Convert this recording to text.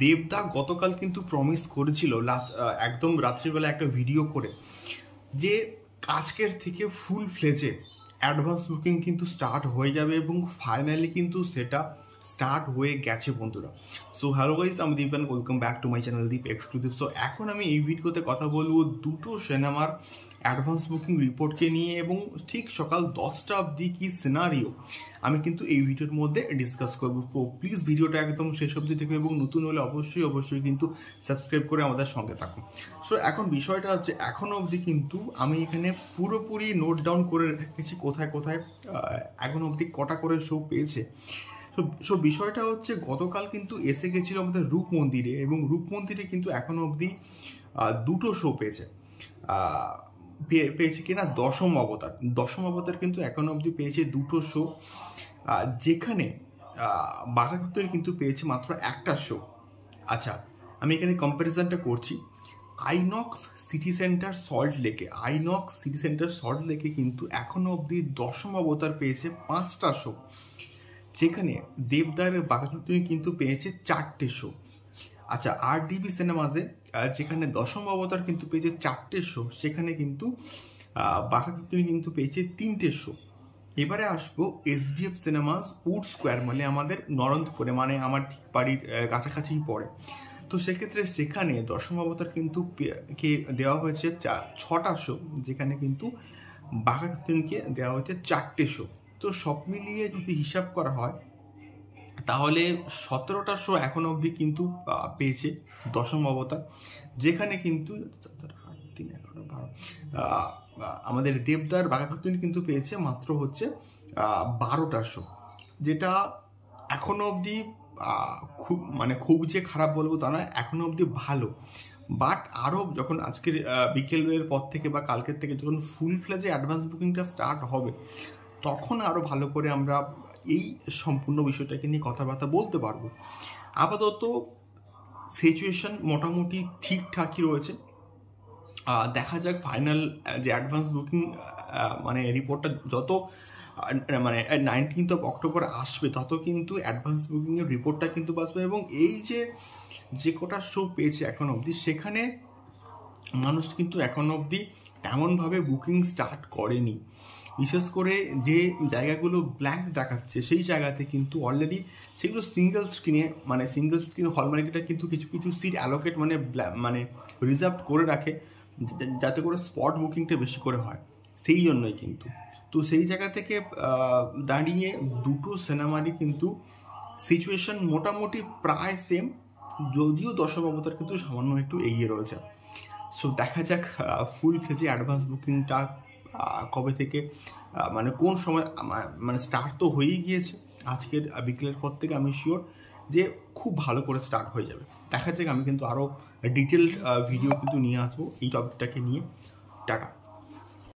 দেবদা গতকাল কিন্তু প্রমিস করেছিল একদম রাত্রিবেলা একটা ভিডিও করে যে আজকের থেকে ফুল ফ্লেজে অ্যাডভান্স বুকিং কিন্তু স্টার্ট হয়ে যাবে এবং ফাইনালি কিন্তু সেটা স্টার্ট হয়ে গেছে বন্ধুরা। সো হ্যালো গাইজ আমি Dipan welcome back to my channel Deep exclusive so এখন আমি এই ভিডিওতে কথা বলব দুটো সিনেমার অ্যাডভান্স বুকিং রিপোর্টকে নিয়ে এবং ঠিক সকাল দশটা অবধি কি সিনারিও আমি কিন্তু এই ভিডিওর মধ্যে ডিসকাস করব। তো প্লিজ ভিডিওটা একদম শেষ অবধি থেকে এবং নতুন হলে অবশ্যই অবশ্যই কিন্তু সাবস্ক্রাইব করে আমাদের সঙ্গে থাকুন সো এখন বিষয়টা হচ্ছে, এখনও অবধি কিন্তু আমি এখানে পুরোপুরি নোট ডাউন করে রেখেছি কোথায় কোথায় এখন অবধি কটা করে শো পেয়েছে। সো বিষয়টা হচ্ছে গতকাল কিন্তু এসে গেছিল আমাদের রূপ মন্দিরে এবং রূপ মন্দিরে কিন্তু এখনও অবধি দুটো শো পেয়েছে। পেয়েছে কিনা? দশম অবতার। দশম অবতার কিন্তু এখনও অবধি পেয়েছে দুটো শো যেখানে বাঘাপুত্রের কিন্তু পেয়েছে মাত্র একটা শো আচ্ছা আমি এখানে কম্প্যারিজনটা করছি। আইনক্স সিটি সেন্টার সল্ট লেকে আইনক্স সিটি সেন্টার সল্ট লেকে কিন্তু এখনও অবধি দশম অবতার পেয়েছে পাঁচটা শো যেখানে দেবদার বাঘাপুত্রী কিন্তু পেয়েছে চারটে শো আচ্ছা আর ডিবি সিনেমাসে যেখানে দশম অবতার কিন্তু পেয়েছে চারটে শো সেখানে কিন্তু বাঘাপুত্রী কিন্তু পেয়েছে তিনটে শো এবারে আসব এসবিএফ সিনেমাস উড স্কোয়ার মানে আমাদের নরন্দপুরে মানে আমার ঠিক বাড়ির কাছাকাছিই পড়ে। তো সেক্ষেত্রে সেখানে দশম অবতার কিন্তু কে দেওয়া হয়েছে ছটা শো যেখানে কিন্তু বাঘাপুত্রীকে দেওয়া হয়েছে চারটে শো তো সব মিলিয়ে যদি হিসাব করা হয়, তাহলে সতেরোটা শো এখন অবধি কিন্তু পেয়েছে দশম অবতার। যেখানে কিন্তু আমাদের দেবদার বাঘাপুত্রিন কিন্তু পেয়েছে, মাত্র হচ্ছে বারোটা শো যেটা এখনও অবধি খুব মানে খুব যে খারাপ বলব তা নয়, এখনও অবধি ভালো। বাট আরও যখন আজকের বিকেলের পর থেকে বা কালকের থেকে যখন ফুল ফ্লেজে অ্যাডভান্স বুকিংটা স্টার্ট হবে তখন আরও ভালো করে আমরা এই সম্পূর্ণ বিষয়টাকে নিয়ে কথাবার্তা বলতে পারব। আপাতত সিচুয়েশন মোটামুটি ঠিকঠাকই রয়েছে। দেখা যাক ফাইনাল যে অ্যাডভান্স বুকিং মানে রিপোর্টটা যত মানে নাইনটিন্থ অফ অক্টোবর আসবে, তত কিন্তু অ্যাডভান্স বুকিংয়ের রিপোর্টটা কিন্তু বাঁচবে এবং এই যে যে কটা শো পেয়েছে এখন অবধি, সেখানে মানুষ কিন্তু এখন অবধি তেমনভাবে বুকিং স্টার্ট করেনি। বিশেষ করে যে জায়গাগুলো ব্ল্যাঙ্ক দেখাচ্ছে, সেই জায়গাতে কিন্তু অলরেডি সেগুলো সিঙ্গেল স্ক্রিনে মানে সিঙ্গেল স্ক্রিন হল মার্কেটে কিন্তু কিছু কিছু সিট অ্যালোকেট মানে মানে রিজার্ভ করে রাখে যাতে করে স্পট বুকিংটা বেশি করে হয়। সেই জন্যই কিন্তু। তো সেই জায়গা থেকে দাঁড়িয়ে দুটো সিনেমারই কিন্তু সিচুয়েশন মোটামুটি প্রায় সেম যদিও দশম অবতার কিন্তু সামান্য একটু এগিয়ে রয়েছে। সো দেখা যাক ফুল খেজে অ্যাডভান্স বুকিংটা কবে থেকে মানে কোন সময় মানে স্টার্ট তো হয়েই গিয়েছে। আজকের বিকেলের পর থেকে আমি শিওর যে খুব ভালো করে স্টার্ট হয়ে যাবে। দেখা যাক, আমি কিন্তু আরও ডিটেল ভিডিও কিন্তু নিয়ে আসব এই টপিকটাকে নিয়ে। টাটা।